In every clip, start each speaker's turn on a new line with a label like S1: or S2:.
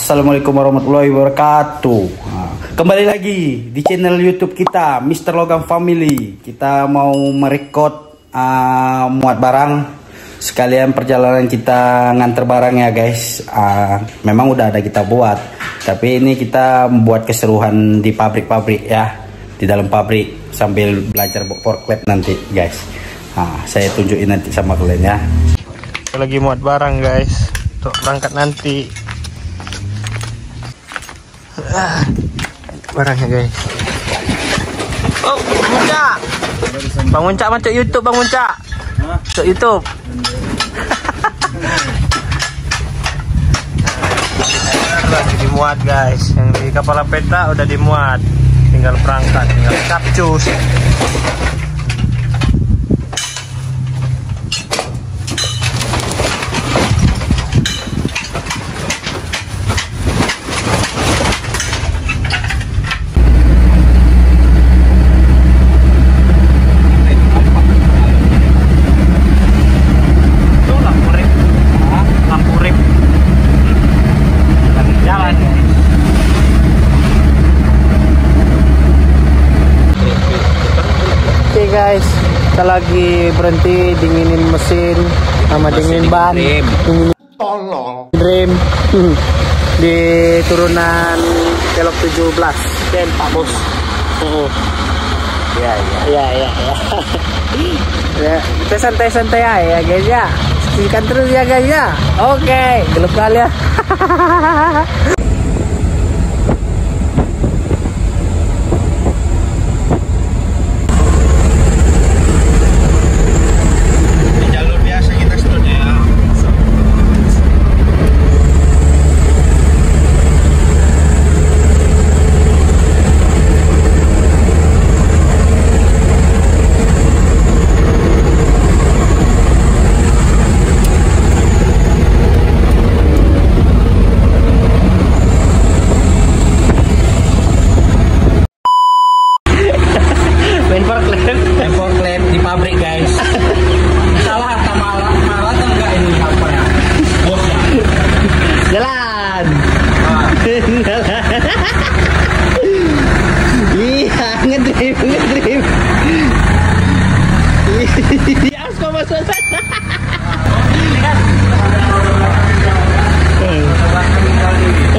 S1: Assalamualaikum warahmatullahi wabarakatuh. Nah, Kembali lagi di channel YouTube kita, Mr. Logam Family. Kita mau merekod uh, muat barang sekalian perjalanan kita nganter barang ya guys. Uh, memang udah ada kita buat, tapi ini kita buat keseruan di pabrik-pabrik ya, di dalam pabrik sambil belajar forklift nanti guys. Nah, saya tunjukin nanti sama kalian ya.
S2: lagi muat barang guys untuk berangkat nanti Ah, barangnya guys. Oh Muncak Bang Muncak masuk YouTube Bang Muncak masuk YouTube. Lagi dimuat guys. Yang di kapal peta udah dimuat. Tinggal perangkat tinggal capcus guys, kita lagi berhenti dinginin mesin sama dinginin ban, dinginin rem di turunan kelok 17 dan Pak Bos. Oh. Ya, ya, ya, ya, ya. ya kita santai-santai aja ya guys ya. Saksikan terus ya guys ya. Oke, gelup kali ya.
S3: jalur biasa kita sebutnya ya.
S2: Main forklift.
S1: forklift di pabrik guys. Salah atau malah malah atau enggak ini apa ya? Bosnya.
S2: Jalan. Iya, ngedrip, ngedrip. Iya, kok masuk sana.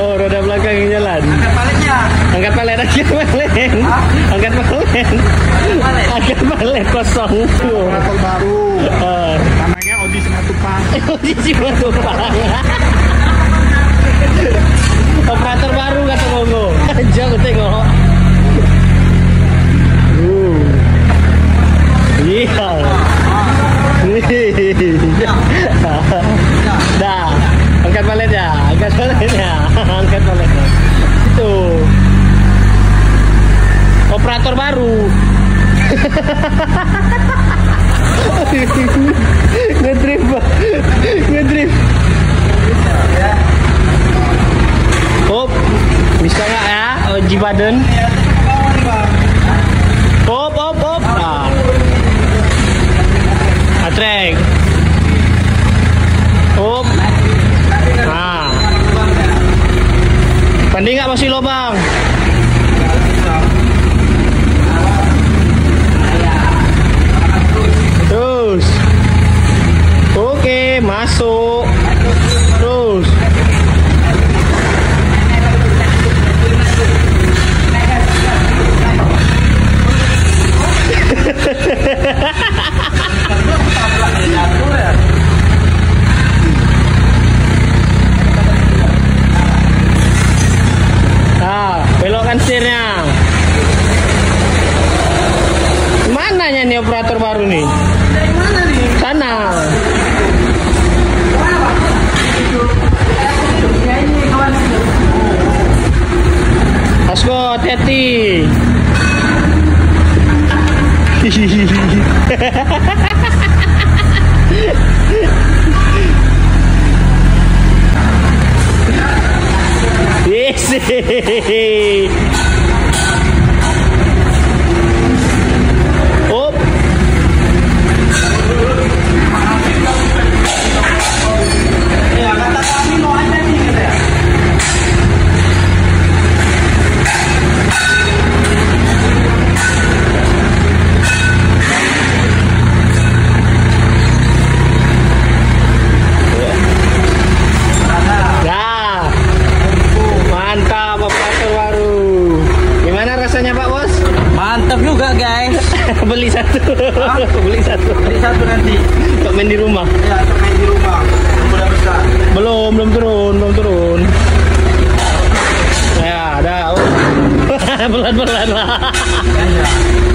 S2: Oh, roda belakang yang jalan.
S1: Paletnya.
S2: Angkat palet, angkat palet. Angkat palet. Angkat palet kosong.
S3: Kapal baru
S2: Ah.
S3: namanya Odi Simatupang
S2: Posisi baru Operator baru kata Bongo. Jauh tengok. Hop hop hop nah. atrek hop nah. Pandai nggak masih lobang Nih operator baru nih? Sana. Asko, hati-hati. Yes. loh guys. beli satu. Hah?
S1: beli satu. Beli satu nanti.
S2: Untuk main di rumah.
S1: Iya, untuk main di rumah. Udah besar.
S2: Belum, belum turun, belum turun. Ya, ada. Oh. Pelan-pelan lah. Iya.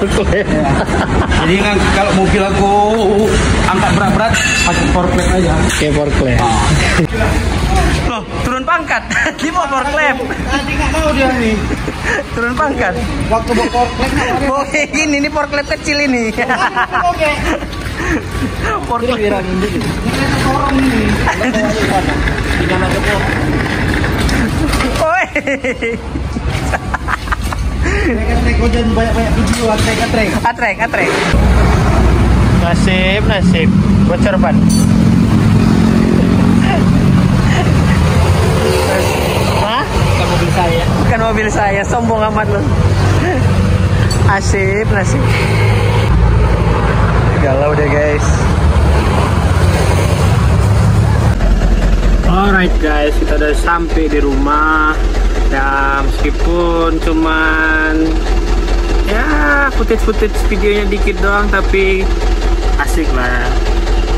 S2: Forklift.
S1: Jadi kan kalau mobil aku angkat berat-berat pakai clip aja.
S2: Oke, forklift.
S1: Loh, turun pangkat. Gimana power clip? Tadi nggak mau dia nih. Turun pangkat. Waktu bawa power clip Oh, ini ini clip kecil ini. Clip orang ini. Orang ini. Oi. Banyak-banyak video atrek.
S2: Nasib, nasib. Bocor ban. Hah?
S1: Bukan mobil saya.
S2: Bukan mobil saya, sombong amat lu. Nasib, nasib. Galau deh guys. Alright guys, kita udah sampai di rumah. Ya meskipun cuman ya footage-footage videonya dikit doang tapi asik lah.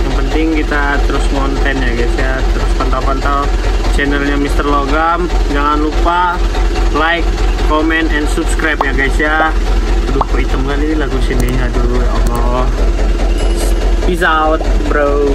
S2: Yang penting kita terus konten ya guys ya, terus pantau-pantau channelnya Mr. Logam. Jangan lupa like, comment, and subscribe ya guys ya. Aduh, kok hitam kali ini lagu sini. Aduh, ya Allah. Peace out, bro.